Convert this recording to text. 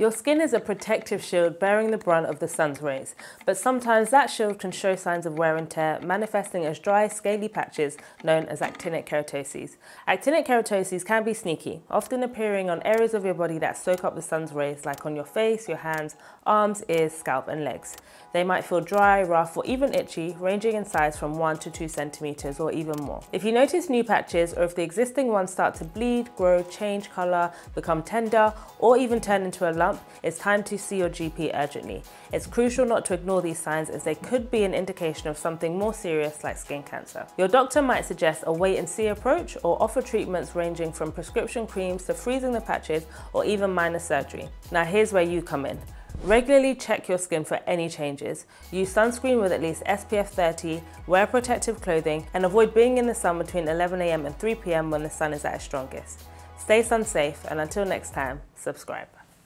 Your skin is a protective shield bearing the brunt of the sun's rays, but sometimes that shield can show signs of wear and tear, manifesting as dry, scaly patches known as actinic keratoses. Actinic keratoses can be sneaky, often appearing on areas of your body that soak up the sun's rays, like on your face, your hands, arms, ears, scalp, and legs. They might feel dry, rough, or even itchy, ranging in size from 1 to 2 centimeters or even more. If you notice new patches, or if the existing ones start to bleed, grow, change color, become tender, or even turn into a lump, it's time to see your GP urgently. It's crucial not to ignore these signs as they could be an indication of something more serious like skin cancer. Your doctor might suggest a wait and see approach or offer treatments ranging from prescription creams to freezing the patches or even minor surgery. Now here's where you come in. Regularly check your skin for any changes. Use sunscreen with at least SPF 30, wear protective clothing, and avoid being in the sun between 11am and 3pm when the sun is at its strongest. Stay sun safe, and until next time, subscribe.